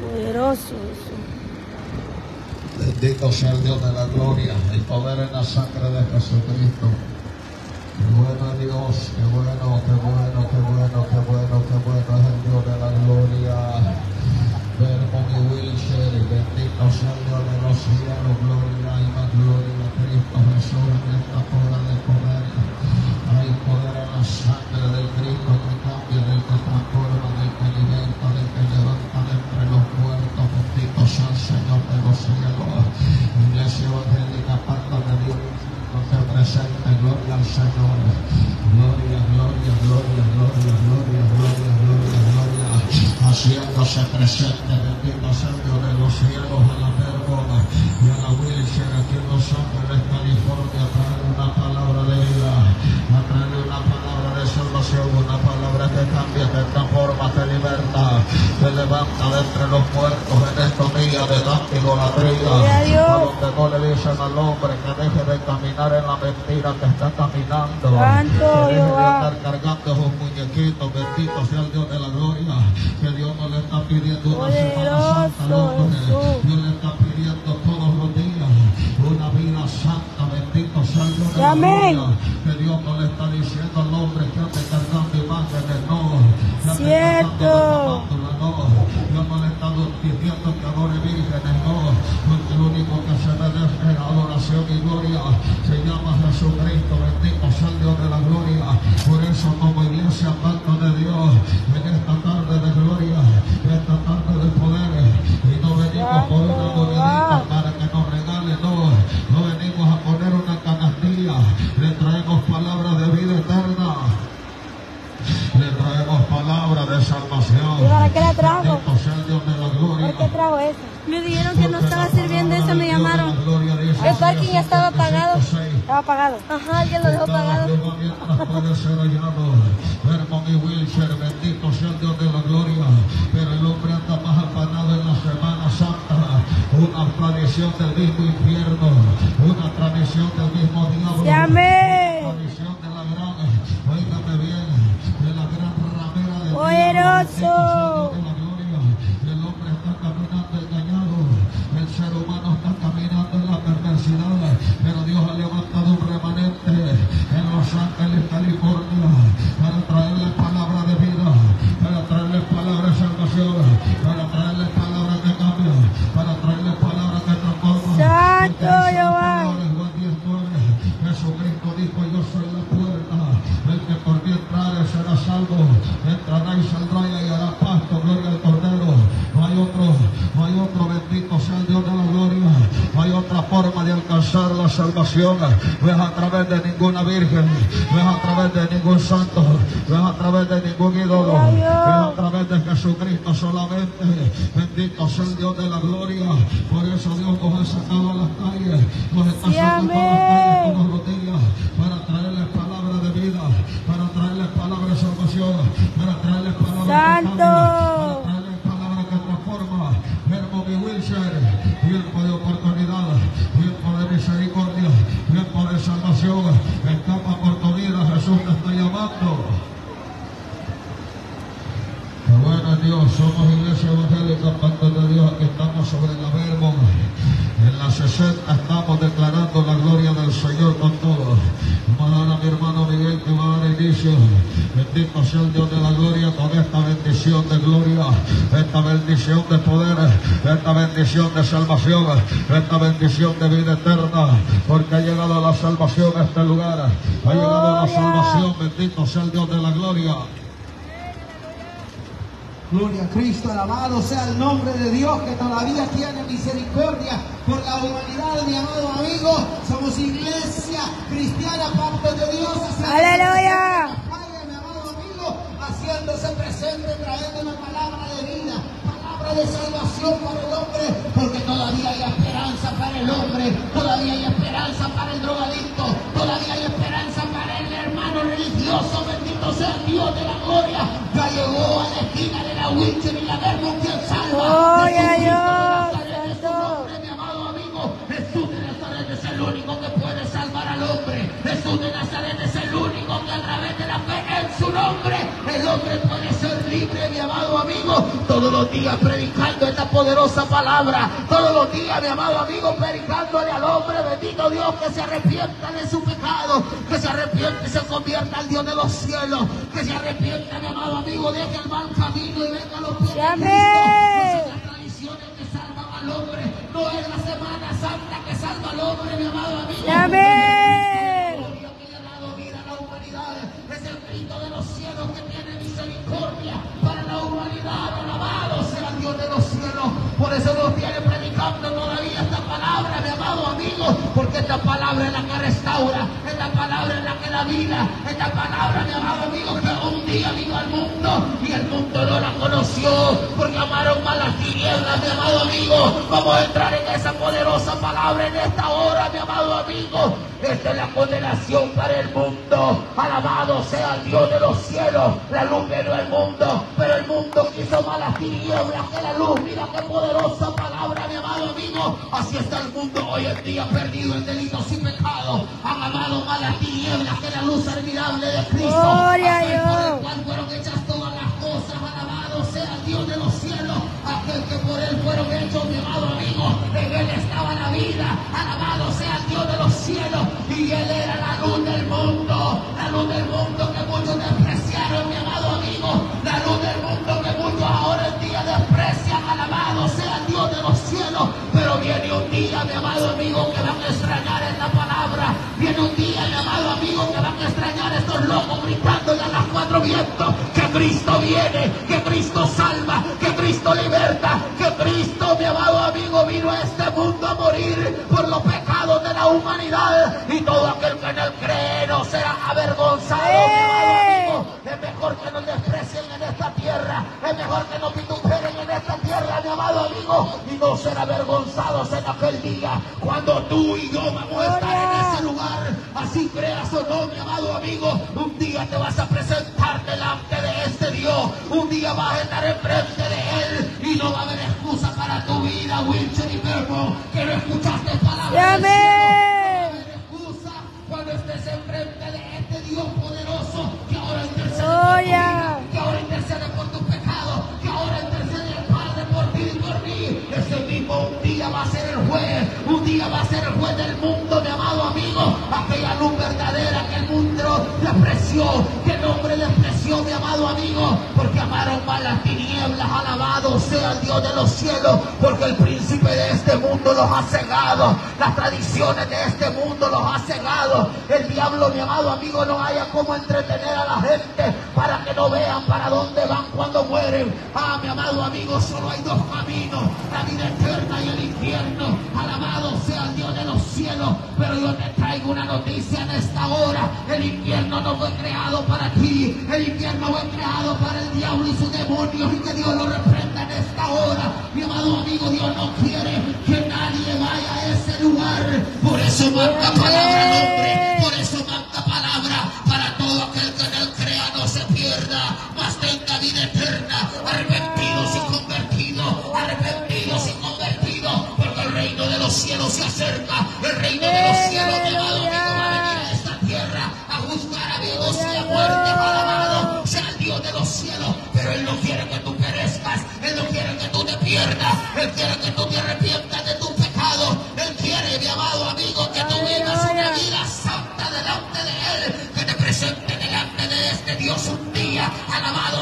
Poderoso Jesús. Bendito sea el Dios de la gloria, el poder en la sangre de Jesucristo. Qué bueno Dios, qué bueno, qué bueno, qué bueno, qué bueno, qué bueno es el Dios de la gloria. Verbo mi Wilshire, bendito sea el Dios de los cielos, gloria y más gloria a Cristo Jesús en esta hora de poder. Hay poder en la sangre del Cristo que cambia, del que transforma, del que liberta, del que levanta de entre los muertos. Bendito sea el Señor. Iglesia evangélica, parte de Dios, no se presente, gloria al Señor. Gloria, gloria, gloria, gloria, gloria, gloria, gloria, gloria. Haciéndose presente, bendito Dios de los cielos, a la Vergona y a la Wilshire, aquí en Los Ángeles, California, traer una palabra de vida, a traer una palabra de salvación, una palabra que cambia, que transforma, que liberta, que levanta de entre los muertos en estos días de tanta idolatría. A donde no le dicen al hombre que deje de caminar en la mentira que está caminando. Santo que deje de andar cargando esos muñequitos. Bendito sea el Dios de la gloria. Que Dios no le está pidiendo una semana santa al hombre. Dios le está pidiendo todos los días una vida santa. Bendito sea el Dios de la Amén. gloria. Que Dios no le está diciendo al hombre que ande cargando imágenes. No. Que Cierto. Gloria se llama Jesucristo. Bendito sea de la gloria. Por eso como iglesia, pacto de Dios, en esta ya estaba apagado. Estaba apagado. Ajá, alguien lo dejó pagado. puede ser hallado. Vermont y Wilshire, bendito sea el Dios de la gloria. Pero el hombre anda más afanado en la Semana Santa. Una tradición del mismo infierno. Una tradición del mismo diablo. Sí, amén. Una tradición de la gran, oígame bien, de la gran ramera de Poderoso. de la gloria. El hombre está caminando engañado. El ser humano está caminando en la perversidad. Pero Dios ha levantado un remanente en Los Ángeles, California, para traerle palabra de vida, para traerle palabra de salvación, para traerle palabra de cambio, para traerle palabra que transforma. Santo Porque dice la Jehová. palabra en Juan 19, Jesucristo dijo, yo soy la puerta, el que por mí entrare será salvo, entrará y saldrá y hallará pasto, gloria al Cordero. No hay otro, no hay otro bendito sea el Dios de la gloria, no hay otra forma de alcanzar la salvación, no es a través de ninguna virgen, no es a través de ningún santo, no es a través de ningún ídolo, es a través de Jesucristo solamente, bendito sea el Dios de la gloria, por eso Dios nos ha sacado a las calles, nos está sacando a las calles todos los días, para traerles palabra de vida, para traerles palabra de salvación, para traerles palabra que Santo. cambia, para traerles palabra que transforma, verbo mi Wilshire, tiempo de oportunidad, tiempo de misericordia, tiempo de salvación, escapa por tu vida, Jesús te está llamando. Qué bueno es Dios, somos iglesia evangélica, pacto de Dios, aquí estamos sobre la verbo. En la 60 estamos declarando la gloria del Señor con todo. Vamos a mi hermano Miguel que va a dar inicio. Bendito sea el Dios de la gloria con esta bendición de gloria, esta bendición de poder, esta bendición de salvación, esta bendición de vida eterna, porque ha llegado la salvación a este lugar. Ha llegado la salvación, bendito sea el Dios de la gloria. Gloria a Cristo, alabado sea el nombre de Dios que todavía tiene misericordia por la humanidad, mi amado amigo. Somos iglesia cristiana, pacto de Dios. Aleluya. Padre, mi amado amigo, haciéndose presente, trayendo una palabra de vida, palabra de salvación para esquina de la Wincher y la Vermont quien salva. Gloria a Jesucristo de Dios, Nazaret es su Santo. nombre, mi amado amigo. Jesús de Nazaret es el único que puede salvar al hombre. Jesús de Nazaret es el único que a través de la fe su nombre, el hombre puede ser libre, mi amado amigo. Todos los días predicando esta poderosa palabra. Todos los días, mi amado amigo, predicándole al hombre, bendito Dios, que se arrepienta de su pecado, que se arrepienta y se convierta al Dios de los cielos, que se arrepienta, mi amado amigo, deje el mal camino y venga a los pies de Cristo. No tradiciones que salvan al hombre, no es la Semana Santa que salva al hombre, mi amado amigo. Amén. De los cielos que tiene misericordia para la humanidad. Alabado sea Dios de los cielos. Por eso nos tiene predicando todavía esta palabra, mi amado amigo. Porque esta palabra es la que restaura. Esta palabra es la que da vida. Esta palabra, mi amado amigo, que un día vino al mundo y el mundo no la conoció. Porque amaron más las tinieblas, mi amado amigo. Vamos a entrar en esa poderosa palabra en esta hora, mi amado amigo. Esta es la condenación para el mundo. Alabado sea el Dios de los cielos. La luz vino al mundo, pero el mundo quiso más las tinieblas que la luz. Mira qué poderosa palabra, mi amado amigo. Así está el mundo hoy en día perdido en delitos y pecados. Han amado más las tinieblas que la luz admirable de Cristo. Gloria a Dios. fueron hechas todas las cosas. Alabado sea el Dios de los cielos. Que por él fueron hechos, mi amado amigo. En él estaba la vida. Alabado sea Dios de los cielos. Y él era la luz del mundo. La luz del mundo que muchos despreciaron, mi amado amigo. La luz del mundo que muchos ahora en día desprecian. Alabado sea Dios de los cielos. Pero viene un día, mi amado amigo, que van a extrañar esta palabra. Viene un día, mi amado amigo, que van a extrañar estos locos gritando a las cuatro vientos que Cristo viene, que humanidad y todo aquel que en él cree no será avergonzado, mi amado amigo. Es mejor que nos desprecien en esta tierra, es mejor que nos vituperen en esta tierra, mi amado amigo, y no ser avergonzados en aquel día cuando tú y yo vamos a estar en ese lugar. Así creas o no, mi amado amigo, un día te vas a presentar delante de este Dios, un día vas a estar enfrente de Él y no va a haber excusa para tu vida, Wilson y Verbo, que no escuchaste palabras. Dios poderoso que ahora intercede por tu vida, que ahora intercede por tus pecados, que ahora intercede el Padre por ti y por mí. Ese mismo un día va a ser el juez, un día va a ser el juez del mundo, mi amado amigo. Aquella luz verdadera que el mundo despreció, que el hombre despreció, mi amado amigo, porque amaron más las tinieblas. Alabado sea el Dios de los cielos, porque el príncipe de este mundo los ha cegado, las tradiciones de este mundo los ha cegado. El diablo, mi amado amigo, no haya cómo entretener a la gente para que no vean para dónde van cuando mueren. Ah, mi amado amigo, solo hay dos caminos, la vida eterna y el infierno. Alabado sea el Dios de los cielos, pero yo te traigo una noticia en esta hora. El infierno no fue creado para ti, el infierno fue creado para el diablo y sus demonios Dios lo reprenda en esta hora. Mi amado amigo, Dios no quiere que nadie vaya a ese lugar. Por eso manda palabra al hombre, por eso manda palabra para todo aquel que en él crea no se pierda, mas tenga vida eterna, arrepentidos y convertidos, arrepentidos y convertidos, porque el reino de los cielos se acerca, el reino de los cielos, mi amado Él quiere que tú te arrepientas de tu pecado, Él quiere, mi amado amigo, que tú vivas una vida santa delante de Él, que te presente delante de este Dios un día, alabado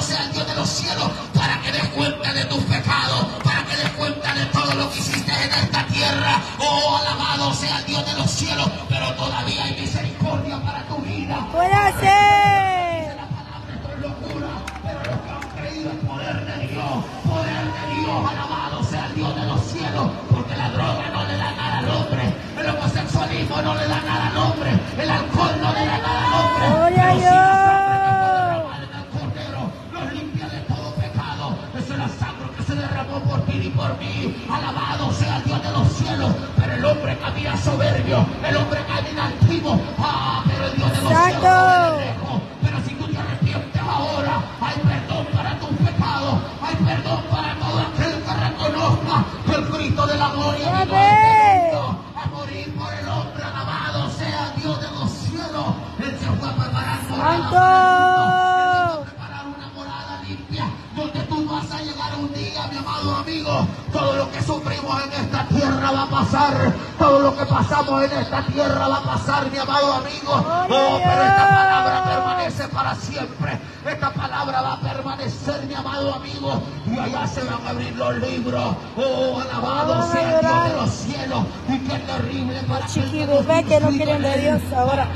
amado amigo, todo lo que sufrimos en esta tierra va a pasar. Todo lo que pasamos en esta tierra va a pasar, mi amado amigo. Oh, pero esta palabra permanece para siempre. Esta palabra va a permanecer, mi amado amigo. Y allá se van a abrir los libros. Oh, alabado sea Dios de los cielos. Y qué terrible para Chiqui bebé que no quieren de Dios ahora.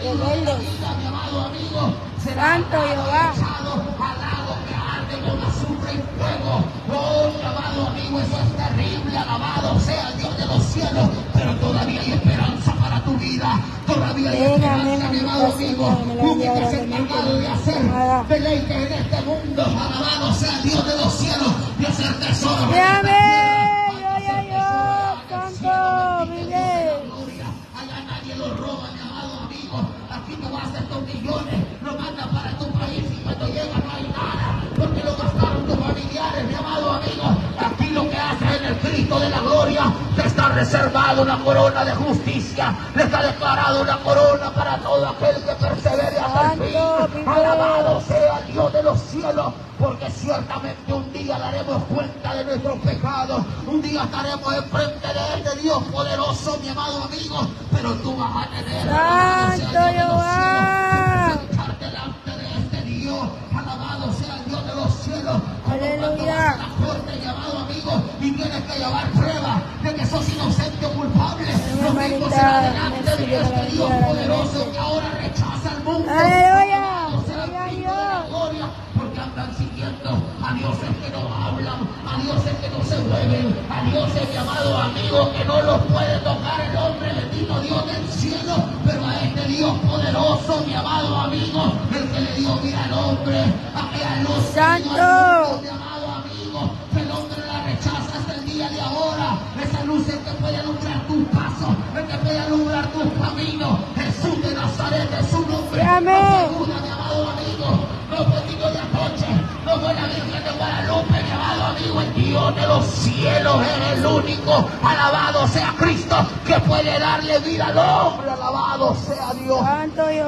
Rebeldes. mi amado amigo. Santo Jehová. al lago que arde con fuego. Oh, mi amado amigo, eso es terrible. Alabado sea el Dios de los cielos. Pero todavía hay esperanza para tu vida. Todavía hay esperanza, mi amado amigo. Tú que estás encargado de hacer deleite en este mundo. Alabado sea el Dios de los cielos. Y hacer tesoro. Aquí tú vas a estos millones, lo mandas para tu país y cuando llega no hay nada. Porque lo familiares, mi amado amigo. Aquí lo que haces en el Cristo de la gloria, te está reservado una corona de justicia. Le está declarado una corona para todo aquel que persevere hasta el fin. Alabado sea el Dios de los cielos, porque ciertamente un día daremos cuenta de nuestros pecados. Un día estaremos enfrente de este Dios poderoso, mi amado amigo. Pero tú vas a tener Santo de los cielos, Jehová. Aleluya. a corte, mi amado amigo, y tienes que llevar prueba de que sos inocente o culpable. Lo mismo hermanita, será delante de Dios este la Dios poderoso que ahora rechaza al mundo. Aleluya. A de porque andan siguiendo a dioses que no hablan, a dioses que no se mueven, a dioses, mi amado amigo, que no los puede tocar el hombre, bendito Dios del cielo, pero a este Dios poderoso, mi amado amigo, el que le dio vida al hombre, luz que al Santo. Luz es que puede alumbrar tus pasos, el que puede alumbrar tus caminos, Jesús de Nazaret, es su nombre, Amén. no duda, mi amado amigo, no fue Tito de Atoche, no fue la Virgen de Guadalupe, mi amado amigo, el Dios de los cielos es el único, alabado sea Cristo, que puede darle vida al hombre, alabado sea Dios.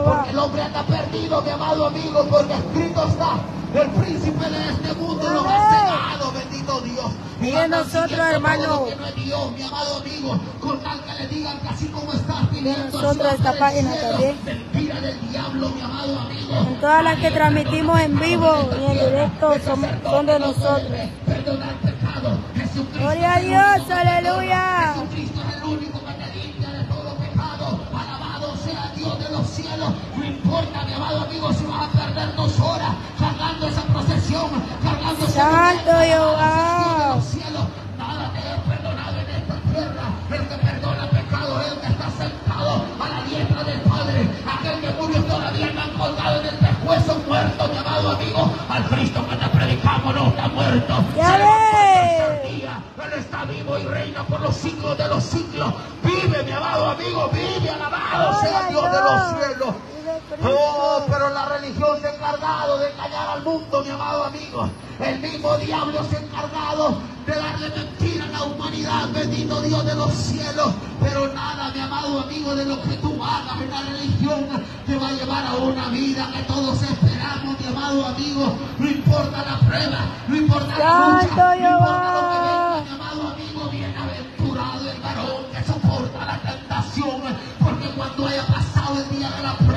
Porque el hombre anda perdido, mi amado amigo, porque escrito está. El príncipe de este mundo lo ha cegado, bendito Dios. Andan nosotros, hermano. que no es Dios, mi amado amigo, con tal que le digan que así como estás pidiendo nosotros esta página también. Mentira del diablo, mi amado amigo. En todas las que transmitimos en vivo y en directo son, son de nosotros. Perdonar pecado. Gloria a Dios, aleluya. Jesucristo es el único que te limpia de todo pecado. Alabado sea Dios de los cielos. No importa, mi amado amigo, si vas a perder dos horas esa procesión, cargando Santo Jehová. Nada te es perdonado en esta tierra. El que perdona pecado es el que está sentado a la diestra del Padre. Aquel que murió todavía no han colgado en el pescuezo muerto, mi amado amigo. Al Cristo que te predicamos no está muerto. Ya. Él está vivo y reina por los siglos de los siglos. Vive, mi amado amigo, vive, alabado sea Dios de los cielos. Oh, pero la religión se ha encargado de engañar al mundo, mi amado amigo. El mismo diablo se ha encargado de darle mentira a la humanidad, bendito Dios de los cielos. Pero nada, mi amado amigo, de lo que tú hagas en la religión te va a llevar a una vida que todos esperamos, mi amado amigo. No importa la prueba, no importa la lucha, no importa lo que venga, mi amado amigo, bienaventurado el varón que soporta la tentación, porque cuando haya pasado el día de la prueba,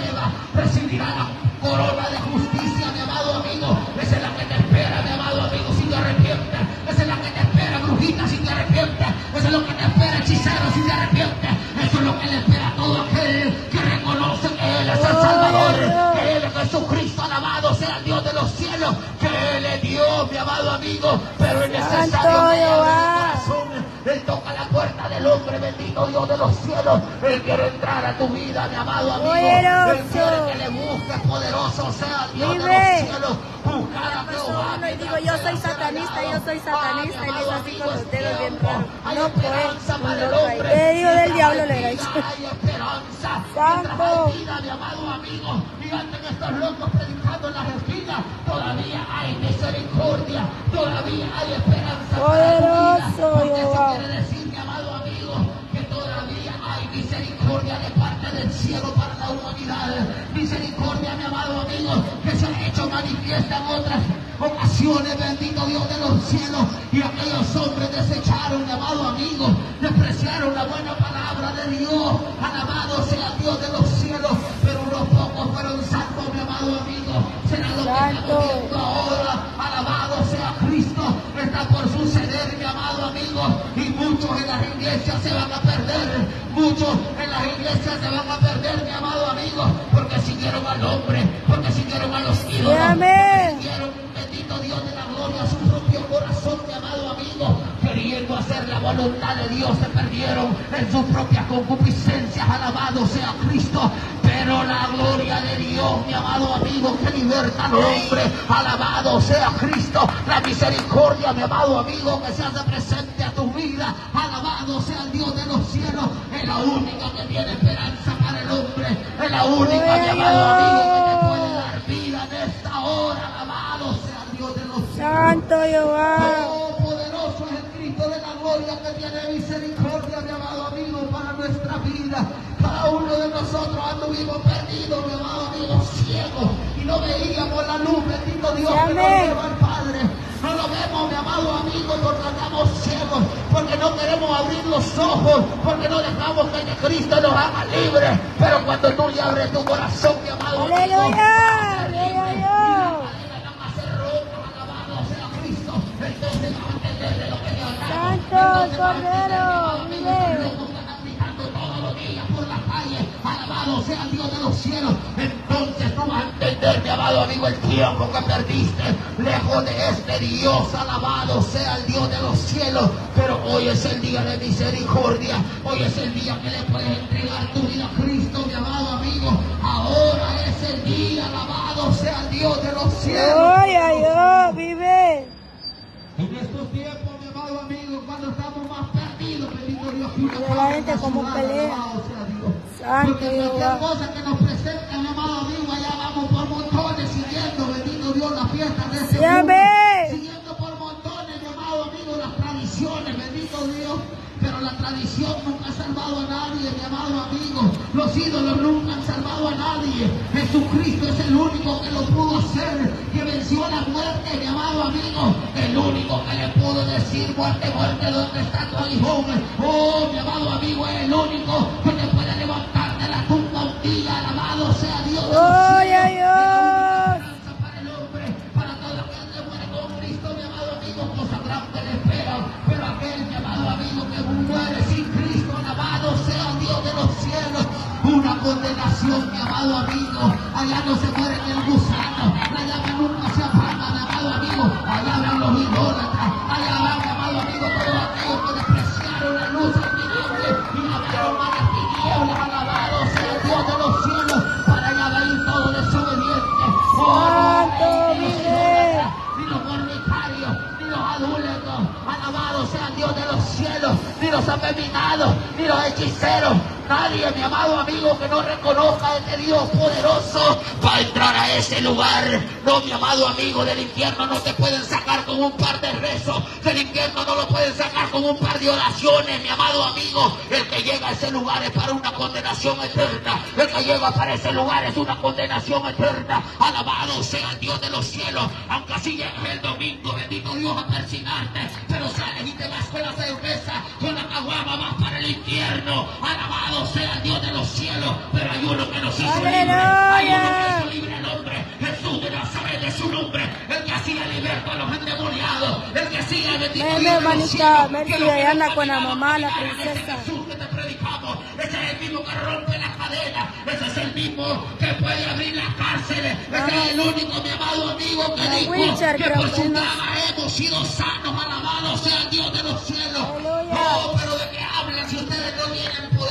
corona de justicia, mi amado amigo. Esa es la que te espera, mi amado amigo, si te arrepientes. Esa es la que te espera, brujita, si te arrepientes. Eso es lo que te espera, hechicero, si te arrepientes. Eso es lo que le espera a todo aquel que reconoce que Él es el Salvador, que Él es Jesucristo, alabado sea el Dios de los cielos, que Él es Dios, mi amado amigo, pero es necesario que abra el corazón. Él toca la del hombre, bendito Dios de los cielos. Él quiere entrar a tu vida, mi amado amigo. Poderoso. Él quiere que le busques, poderoso sea el Dios de los cielos. Buscar a Jehová. digo, yo soy satanista, yo soy satanista, y le hizo así con los dedos bien raros. No, el hombre. Te digo del diablo, le Hay esperanza. Santo. Vida, mi amado amigo. Fíjate que estos locos predicando en las esquinas. Todavía hay misericordia. Todavía hay esperanza. para tu vida. Poderoso, Porque eso quiere decir, misericordia de parte del cielo para la humanidad. Misericordia, mi amado amigo, que se ha hecho manifiesta en otras ocasiones. bendito Dios de los cielos. Y aquellos hombres desecharon, mi amado amigo, despreciaron la buena palabra de Dios. Alabado sea Dios de los cielos. Pero unos pocos fueron salvos, mi amado amigo. Será lo que estamos viendo ahora. Alabado sea Cristo. Está por suceder, mi amado amigo. Y muchos en las iglesias se van a perder. Muchos en las iglesias se van a perder, mi amado amigo. Porque siguieron al hombre. Porque siguieron a los ídolos. Amén. Siguieron, bendito Dios de la gloria, su propio corazón, mi amado amigo. Queriendo hacer la voluntad de Dios, se perdieron en sus propias concupiscencias. Alabado sea Cristo. Pero la gloria de Dios, mi amado amigo, que liberta al hombre. Alabado sea Cristo. La misericordia, mi amado amigo, que se hace presente a tu vida. Alabado sea el Dios de los cielos. Es la única que tiene esperanza para el hombre. Es la única, mi amado amigo, que te puede dar vida en esta hora. Alabado sea el Dios de los cielos. Santo Jehová. Oh, poderoso es el Cristo de la gloria que tiene misericordia, mi amado amigo, para nuestra vida. Cada uno de nosotros anduvimos perdidos, mi amado amigo, ciegos, y no veíamos la luz, bendito Dios, que nos lleva al Padre. No lo vemos, mi amado amigo, porque andamos ciegos, porque no queremos abrir los ojos, porque no dejamos que Cristo nos haga libres. Pero cuando tú le abres tu corazón, mi amado amigo, Aleluya. Aleluya. Santo Cordero. Sea Dios de los cielos. Entonces tú vas a entender, mi amado amigo, el tiempo que perdiste lejos de este Dios. Alabado sea el Dios de los cielos. Pero hoy es el día de misericordia. Hoy es el día que le puedes entregar tu vida a Cristo, mi amado amigo. Ahora es el día. Alabado sea el Dios de los cielos. Ay, ay, ay. Vive. En estos tiempos, mi amado amigo, cuando estamos más perdidos, bendito Dios, que una la gente ciudad, pelea. Santo Porque cualquier cosa que nos presenten, mi amado amigo, allá vamos por montones siguiendo, bendito Dios, las fiestas de este Sí. Siguiendo por montones, mi amado amigo, las tradiciones, bendito Dios. Pero la tradición nunca ha salvado a nadie, mi amado amigo. Los ídolos nunca han salvado a nadie. Jesucristo es el único que lo pudo hacer, que venció la muerte, mi amado amigo. El único que le pudo decir, muerte, muerte, ¿dónde está tu hijo? Oh, mi amado amigo, es el único que te puede día. Alabado sea Dios. de los Ay, Dios poderoso va a entrar a ese lugar. No, mi amado amigo, del infierno no te pueden sacar con un par de rezos. Del infierno no lo pueden sacar con un par de oraciones, mi amado amigo. El que llega a ese lugar es para una condenación eterna. El que llega para ese lugar es una condenación eterna. Alabado sea el Dios de los cielos. Aunque así llegues el domingo, bendito Dios, a persignarte. Pero sales y te vas con la cerveza, el infierno. Alabado sea el Dios de los cielos. Pero hay uno que nos hizo libre. Hay uno que hizo libre al hombre. Jesús de Nazaret es su nombre. El que hacía liberto a los endemoniados. El que hacía bendito Ven, de hermanita, ven, no con la mamá, la princesa. Mismo que rompe las cadenas. Ese es el mismo que puede abrir las cárceles. Ese es el único, mi amado amigo, que La dijo Witcher, que por su no. llama hemos sido sanos. Alabado sea el Dios de los cielos. Aleluya. Oh, pero de qué hablan si ustedes no tienen poder.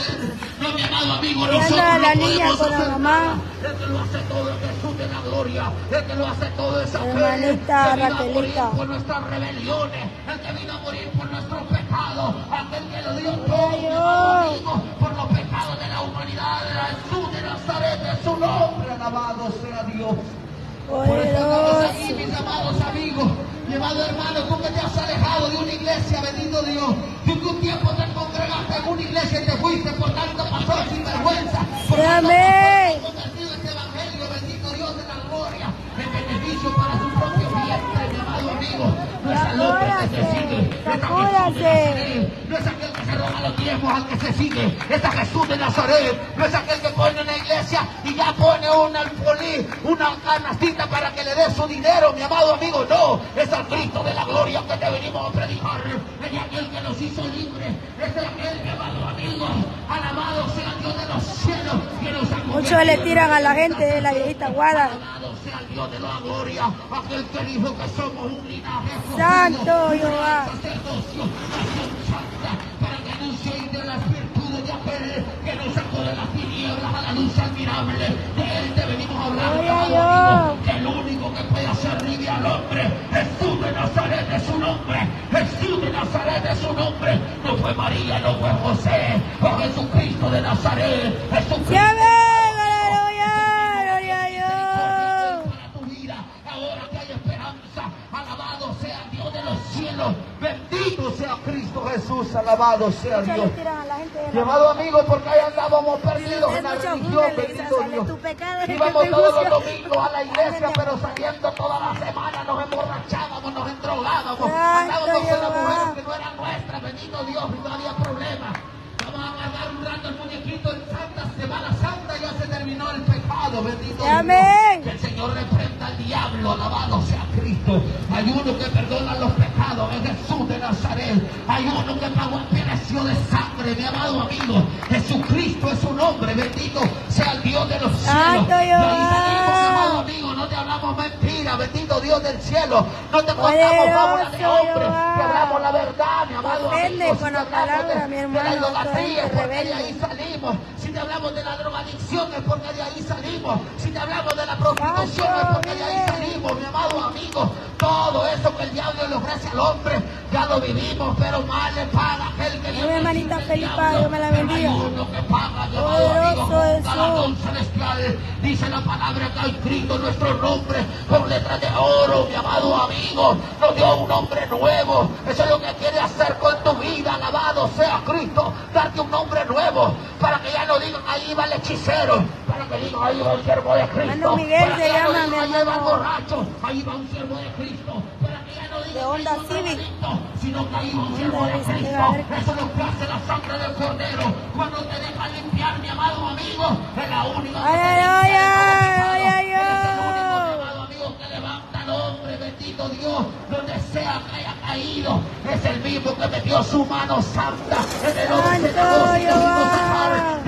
Amado amigo, nosotros la no niña podemos con la hacer mamá. El que lo hace todo es Jesús de la gloria. El que lo hace todo es aquel Hermanita que vino a morir por nuestras rebeliones. El que vino a morir por nuestros pecados. Aquel que lo dio todo, por los pecados de la humanidad. Era Jesús de Nazaret, es su nombre. Alabado sea Dios. Por eso estamos aquí, mis amados amigos. Mi amado hermano, tú que te has alejado de una iglesia, bendito Dios. Tú que un tiempo te congregaste en una iglesia y te fuiste por tanto pasó sin vergüenza. Por Sí, tanto amén. Al que se sigue, es a Jesús de Nazaret. No es aquel que pone una iglesia y ya pone una alfolí, una canastita para que le dé su dinero, mi amado amigo. No, es al Cristo de la gloria que te venimos a predicar. Es aquel que nos hizo libres, es aquel, mi amado amigo. Alabado sea Dios de los cielos que nos ha Muchos le tiran a la gente de la viejita guada. Alabado sea el Dios de la gloria, aquel que dijo que somos un linaje Santo un Jehová. De las virtudes de aquel que nos sacó de las tinieblas a la luz admirable. De él te venimos a hablar, Gloria a amado amigo, Dios. que el único que puede hacer libre al hombre, Jesús de Nazaret es su nombre, Jesús de Nazaret es su nombre, no fue María, no fue José, fue Jesucristo de Nazaret, Jesucristo Bendito sea Cristo Jesús, alabado sea Dios. amado amigo, porque ahí andábamos perdidos en la religión, bendito Dios. Íbamos todos los domingos a la iglesia, pero saliendo toda la semana nos emborrachábamos, nos endrogábamos, andábamos con las mujeres que no eran nuestras, bendito Dios, y no había problema. Vamos a guardar un rato el muñequito en Santa Semana Santa, ya se terminó el pecado, bendito Dios. Que el Señor reprenda al diablo, alabado sea Cristo. Hay uno que perdona los pecados, es Jesús de Nazaret. Hay uno que pagó el precio de sangre, mi amado amigo. Jesucristo es su nombre, bendito sea el Dios de los cielos. Santo amado amigo, no te hablamos mentira, bendito Dios del cielo. No te contamos fábulas de hombres, te hablamos la verdad, mi amado amigo. con la palabra, de- mi de la idolatría, porque de ahí salimos. Si te hablamos de la drogadicción es porque de ahí salimos. Si te hablamos de la prostitución es porque de ahí salimos, mi amado amigo. Todo eso que el diablo le ofrece al hombre, ya lo vivimos, pero mal le paga aquel que Mi hermanita recibe el Felipa, diablo. Dios me la Pero hay bendiga. uno que paga, Dice la palabra que ha escrito nuestro nombre con letras de oro, mi amado amigo. Nos dio un nombre nuevo. Eso es lo que quiere hacer con tu vida. Alabado sea Cristo. Darte un nombre nuevo. Para que ya no digan ahí va el hechicero. Para que digan ahí va el siervo de Cristo. Hermano Miguel Para se no llama, digan, mi ahí va el hermano. borracho. Ahí va un siervo de Cristo. De Honda Civic. Sino Honda dice que Cristo. Eso que hace la sangre del cordero. Cuando te deja limpiar, mi amado amigo, es la única Aleluya, limpia de todo pecado. gloria a Eres el único, mi Dios. amado amigo, que levanta al hombre, bendito Dios, donde sea que haya caído. Es el mismo que metió su mano santa en el once de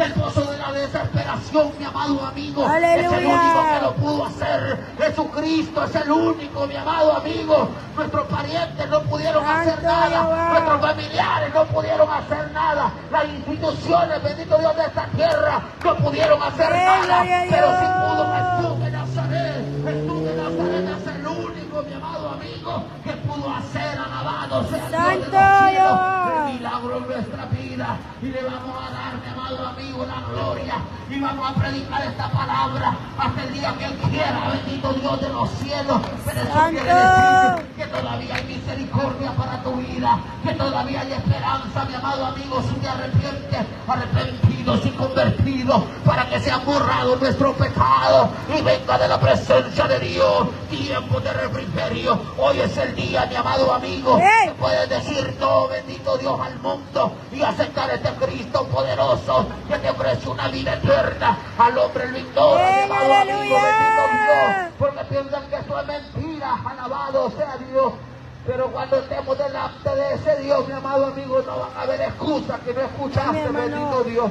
del pozo de desesperación, mi amado amigo. Es el único que lo pudo hacer. Jesucristo es el único, mi amado amigo. Nuestros parientes no pudieron hacer nada. Nuestros familiares no pudieron hacer nada. Las instituciones, bendito Dios de esta tierra, no pudieron hacer nada. Pero si pudo Jesús de Nazaret. Jesús de Nazaret es el único, mi amado amigo, que pudo hacer alabado sea el Dios de los cielos. En nuestra vida. Y le vamos a dar, mi amado amigo, la gloria. Y vamos a predicar esta palabra hasta el día que Él quiera. Bendito Dios de los cielos. Pero eso Santo. quiere decir que todavía hay misericordia para tu vida, que todavía hay esperanza, mi amado amigo, si te arrepientes, arrepentidos y convertidos, para que sean borrados nuestros pecados y venga de la presencia de Dios, tiempo de refrigerio. Hoy es el día, mi amado amigo, que puedes decir no, bendito Dios al mundo y aceptar este Cristo poderoso que te ofrece una vida eterna. Al hombre lo ignora, mi ¡Ven, amado amigo, bendito! Dios porque piensan que esto es mentira, alabado sea Dios. Pero cuando estemos delante de ese Dios, mi amado amigo, no van a haber excusas que no escuchaste, bendito Dios.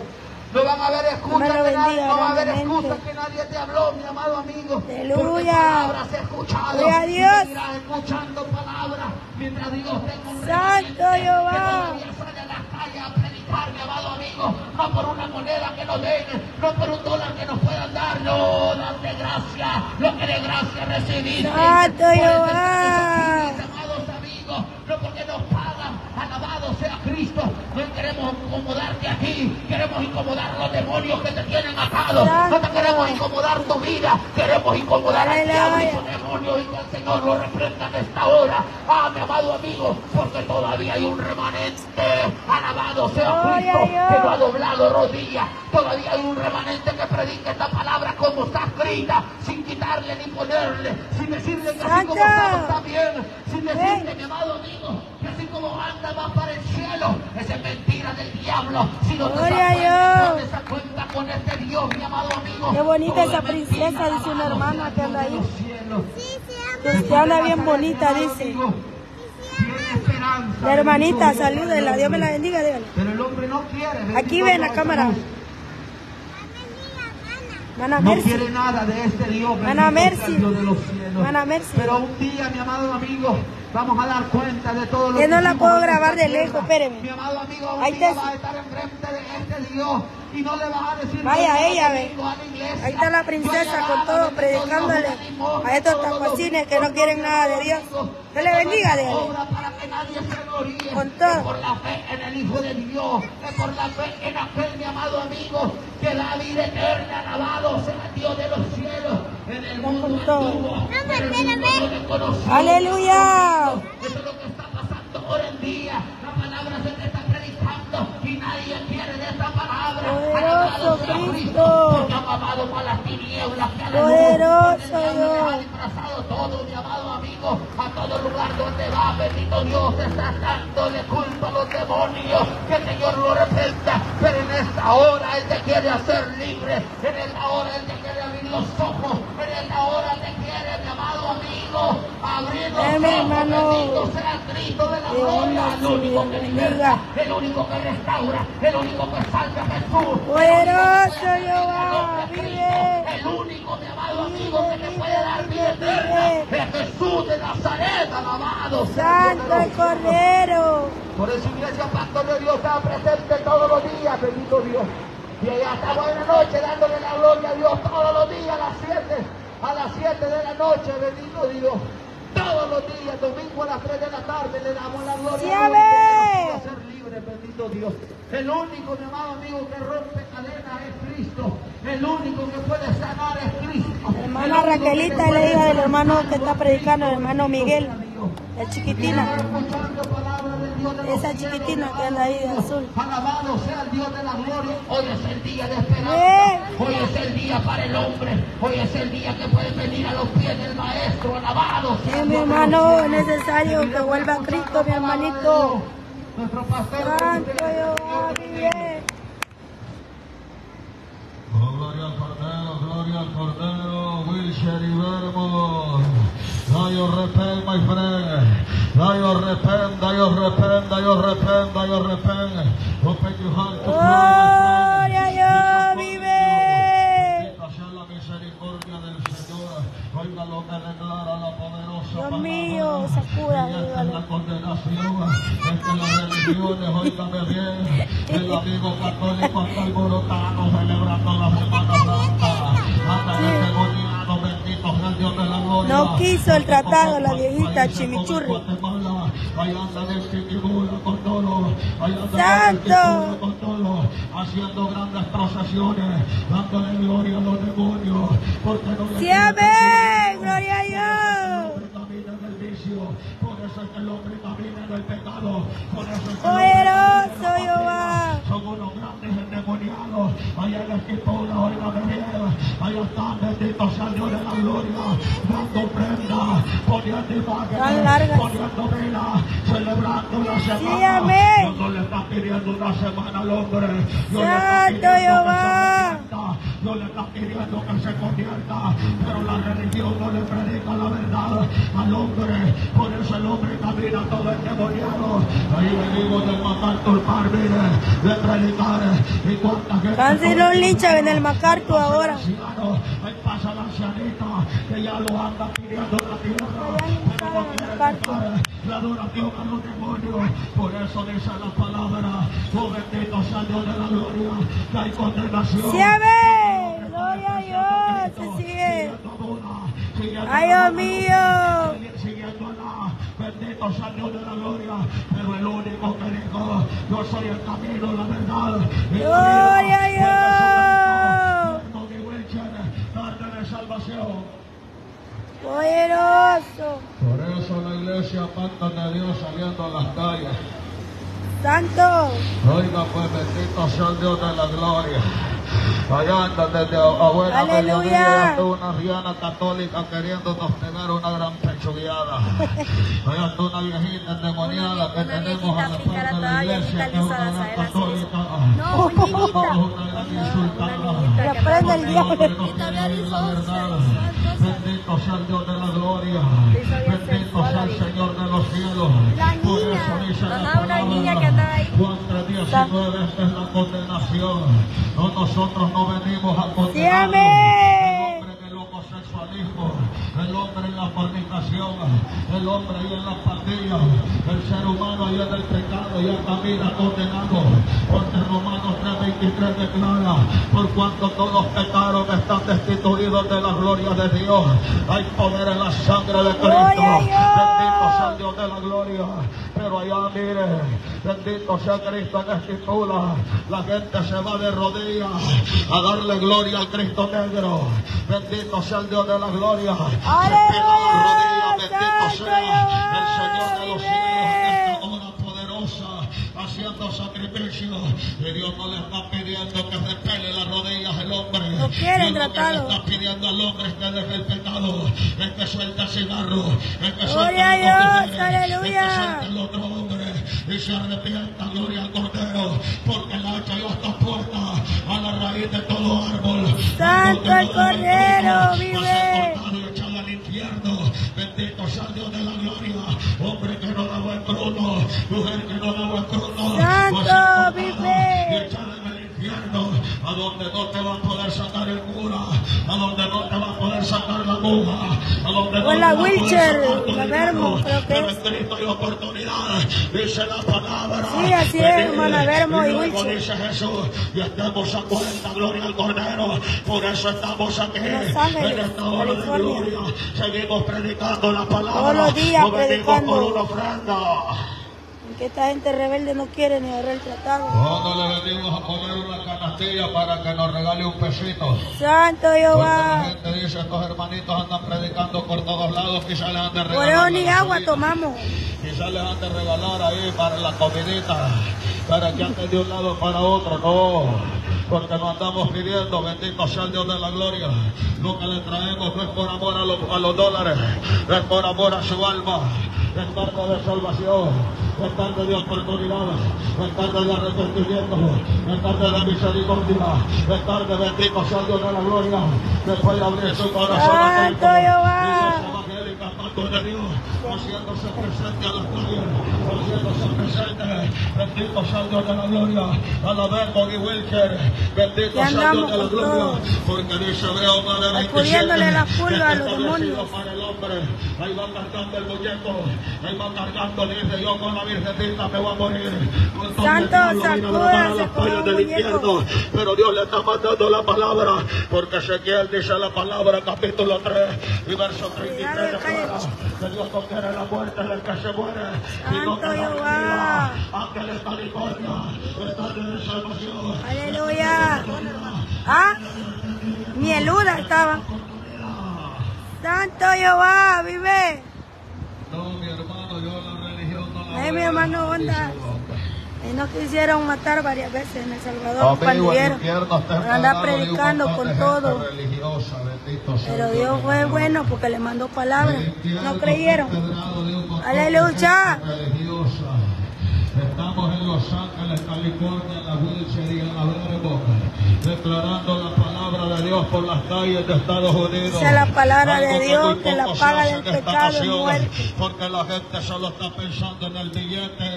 No van a haber excusas que nadie, no va a haber excusas que nadie te habló, mi amado amigo. Aleluya. palabras escuchado. Gloria Dios. seguirás escuchando palabras mientras Dios un Santo remanente que Jehová. todavía sale a la calle a predicar, mi amado amigo. No por una moneda que nos den, no por un dólar que nos puedan dar, no, darte gracia, lo que de gracia recibiste. Santo Jehová. amados amigos, no porque nos alabado sea Cristo, no queremos acomodarte aquí, queremos queremos incomodar los demonios que te tienen atado. No te queremos incomodar tu vida. Queremos incomodar al diablo y su demonio y que el Señor lo reprenda en esta hora. Ah, mi amado amigo, porque todavía hay un remanente. Alabado sea Cristo a que no ha doblado rodillas. Todavía hay un remanente que predica esta palabra como está escrita, sin quitarle ni ponerle, sin decirle que así como está, está bien, sin decirle, mi amado amigo, que así como anda va para el cielo. Esa es mentira del diablo. Si no te Gloria a das cuenta, Dios. no te das cuenta con este Dios, mi amado amigo. Qué bonita esa es princesa, dice una hermana que anda Dios ahí. cielos. Cristiana bien bonita, dice. La hermanita, bendito Dios. salúdenla, Dios me la bendiga, dígale. Pero el hombre no quiere. Aquí ven la Dios, cámara. Mana No Mercy. quiere nada de este Dios. Mana el Dios de los cielos. Mana Mercy. Pero un día, mi amado amigo, vamos a dar cuenta de todo lo Que no la puedo grabar de lejos, espéreme. Mi amado amigo, un Ahí día te- va a estar enfrente de este Dios y no le vas a decir Vaya, "Venga ella, ve. domingo a la iglesia". Ahí está la princesa con todo, predicándole Dios, a estos tacuacines que no quieren nada de Dios. Dios le bendiga, que gloríe. Con todo. por la fe en el Hijo de Dios. Es por la fe en aquel, mi amado amigo, que la vida eterna, alabado sea el Dios de los cielos. En el mundo en el le conoció. Aleluya. Eso es lo que está pasando hoy en día. La palabra se nadie quiere de esta palabra. Poderoso Cristo. Porque amado más las tinieblas. Poderoso Dios. disfrazado todo, mi amado amigo. A todo lugar donde va, bendito Dios, está dándole culpa a los demonios. Que el Señor lo reprenda. Pero en esta hora Él te quiere hacer libre. En esta hora Él te quiere abrir los ojos. En esta hora te quiere, ojos. hermano. Bendito sea Cristo de gloria. El único que liberta, el único que restaura, el único que salva Jesús. Poderoso Jehová, vive. El único, mi amado amigo, que te puede dar vida eterna es Jesús de Nazaret, alabado Santo el. Cordero. Por eso, iglesia, Pastor de Dios está presente todos los días, bendito Dios. Y ya estamos en la noche dándole la gloria a Dios todos los días a las 7, a las 7 de la noche, bendito Dios. Todos los días, domingo a las 3 de la tarde, le damos la gloria a Dios. hacer libres, bendito Dios. El único, mi amado amigo, que rompe cadenas es Cristo. El único que puede sanar es Cristo. Hermana Raquelita es la hija del hermano que está es predicando, el hermano Miguel. La chiquitina. Esa chiquitina que anda ahí de azul. Alabado sea el Dios de la gloria. Hoy es el día de esperanza. Bien. Hoy es el día para el hombre. Hoy es el día que puede venir a los pies del Maestro. Alabado sea Sí, el mi hermano, es necesario que vuelva Cristo, mi hermanito. Nuestro pastor. Santo Jehová, vive. Oh, gloria al Cordero, gloria al Cordero, Wilshire y Vermont. Now you repent, my friend. You repent, now you repent, now you repent. Open your heart to Gloria a. Dios, vive. La misericordia del Señor. Oiga lo que declara la poderosa Dios mío, sacuda, es la condenación. Es que las religiones, óigame bien, el amigo católico está alborotado celebrando la Semana Santa. Anda endemoniado, No quiso el tratado, la viejita chimichurri. Santo. haciendo grandes procesiones, dándole gloria a los demonios, porque no le Sí, quieren amén. Gloria a Dios. hombre camina en el vicio, por eso es que el hombre camina en el pecado, por eso es que el hombre Poderoso camina en la Jehová. Son unos grandes endemoniados, allá en la escritura, allá bendito de la gloria, dando prenda, poniendo poniendo celebrando la semana. Dios no le está pidiendo una semana al hombre, Dios le está pidiendo Dios le está pidiendo que se convierta, pero la religión no le predica la verdad al hombre, por eso el hombre camina todo endemoniado. Ahí venimos de MacArthur Park, mire, de predicar, y cuánta gente... Cáncer lincha en el MacArthur ahora. Ahí pasa la ancianita, que ya lo anda pidiendo la tierra, la adoración a los demonios, por eso dice la palabra, oh bendito sea Dios de la gloria, que hay condenación. Gloria a Dios. Se sigue. Ay, Dios mío. Bendito sea Dios de la gloria. Pero el único que dijo, yo soy el camino, la verdad. Gloria a. Dios. Salvación. Poderoso. Por eso la iglesia manda de Dios saliendo a las calles. Santo. Oiga, pues bendito sea el Dios de la gloria. Allá desde abuela Aleluya. una riana católica queriéndonos pegar una gran pechugueada. Allá una viejita endemoniada que tenemos a la puerta de la iglesia, que es una gran católica. No, una gran insultada. Le prende el diablo. Bendito sea el Dios de la gloria. Bendito sea el Señor de los cielos. La Por niña. una niña que andaba ahí. Juan 3:19, esta es la condenación. No, nosotros no venimos a condenar. El hombre en la fornicación, el hombre ahí en la pandilla, el ser humano ahí en el pecado ya camina condenado. Porque Romanos 3:23 declara, por cuanto todos pecaron están destituidos de la gloria de Dios. Hay poder en la sangre de Cristo. Dios. Bendito sea el Dios de la gloria. Pero allá mire, bendito sea Cristo en escritura. La gente se va de rodillas a darle gloria al Cristo negro. Bendito sea el Dios de la gloria. Aleluya. bendito sea el Señor de los cielos haciendo sacrificio. Y Dios no le está pidiendo que se pele las rodillas el hombre. No quieren Dios lo que tratarlo. le está pidiendo al hombre es que deje el pecado, es que suelte el cigarro, es que suelte Gloria a las Dios, mujeres, aleluya. es que suelte el otro hombre y se arrepienta, gloria al Cordero, porque el hacha ya está puesta a la raíz de todo árbol. Santo el Cordero, vive. cortado y echado al infierno. Bendito sea el Dios de la gloria. Hombre que no da buen fruto, mujer que no da buen fruto. Santo, va a ser cortada vive. A donde no te va a poder sacar el cura, a donde no te va a poder sacar la a donde no O te va a poder sacar tu la dinero. Vermo, creo que Pero es. en Cristo hay oportunidad, dice la palabra. Sí, así es, hermana Vermo y luego wheelchair. dice Jesús, y estamos a cuenta, gloria al Cordero, por eso estamos aquí, Ángeles, en esta hora de gloria, seguimos predicando la palabra, Todos los días no venimos predicando. por una ofrenda. Que esta gente rebelde no quiere ni agarrar el tratado. Cuando le venimos a poner una canastilla para que nos regale un pesito. Santo Porque la Jehová. gente dice, estos hermanitos andan predicando por todos lados, quizás les han de Por regalar. eso ni agua tomamos. Quizás les han de regalar ahí para la comidita, para que anden de un lado para otro. No, porque no andamos pidiendo, bendito sea el Dios de la gloria. Lo que le traemos no es por amor a los, a los dólares, es por amor a su alma. Tarde de salvación, tarde de oportunidad, es tarde de arrepentimiento, de misericordia, tarde, bendito sea Dios de la gloria, que puede abrir su corazón a Santo Cristo. Iglesia evangélica, Santo de Dios, haciéndose presente a la gloria, haciéndose presente, bendito sea el Dios de la gloria, a la vez Boggy Wilker, bendito Y sea el Dios de la gloria, porque dice Hebreo 9:27, Sacudiéndole la pulga a los demonios. para el hombre, ahí va cargando el muñeco, ahí va cargando, dice yo con la virgencita me voy a morir, Santo, sacúdase el del infierno, pero Dios le está mandando la palabra, porque Ezequiel dice la palabra, capítulo 3 y verso 33 Cuidado, declara cállate. que Dios no quiere la muerte del que se muere, sino Santo Jehová. la misericordia, está de salvación. Aleluya. Ah, mieluda estaba. Santo Jehová, vive. No, mi hermano, yo la religión no la Ay, mi hermano, onda. Y nos quisieron matar varias veces en El Salvador, Amigo, infierno está Por andar predicando con todo. Pero Dios fue bueno porque le mandó palabras. No creyeron. Aleluya. Estamos en Los Ángeles, California, en la Wilshire y en la Verbo, declarando la palabra de Dios por las calles de Estados Unidos. Dice la palabra de Algo que Dios que la paga del pecado es muerte. Porque la gente solo está pensando en el billete,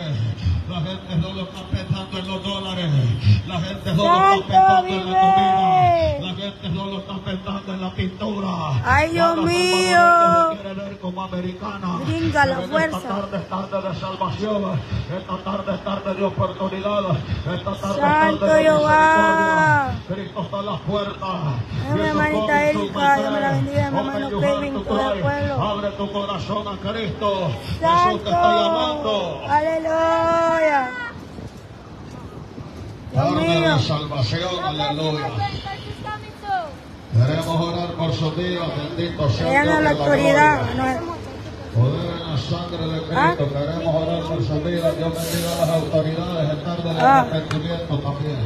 la gente solo está pensando en los dólares, la gente solo está pensando en la comida, la gente solo está pensando en la pintura. Ay, Dios mío. Gringa la fuerza. Esta tarde es tarde de salvación, esta tarde es tarde de oportunidad, esta tarde Santo tarde de misericordia. Cristo está a las puertas. mi hermanita Erika, Dios me la bendiga, mi hermano Kevin, todo el pueblo. Abre tu corazón a Cristo. Jesús te está llamando. Santo, aleluya. Tarde de salvación, aleluya. Queremos orar por sus días, bendito sea Dios la autoridad. En la sangre de Cristo, ¿Ah? queremos orar por sus vidas. Dios bendiga a las autoridades en tarde de Ah. arrepentimiento también.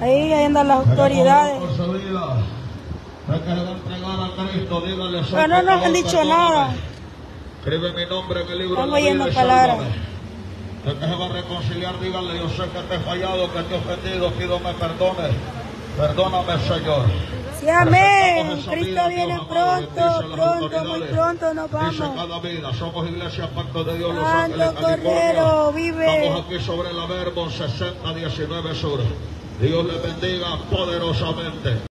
Ahí andan las autoridades. orar por su vida. Usted que se va a entregar a Cristo, dígale soy Pero no nos han dicho nada. Escribe mi nombre en el libro Estamos de la oyendo vida y palabras. Usted que se va a reconciliar, dígale, yo sé que te he fallado, que te he ofendido, pido me perdone. Perdóname, Señor. Sí, amén. Cristo viene pronto, pronto, muy pronto nos Dice vamos. cada vida, somos Iglesia Pacto de Dios, Los Ángeles, Cordero, vive. Estamos aquí sobre la Verbo 6019 Sur. Dios les bendiga poderosamente.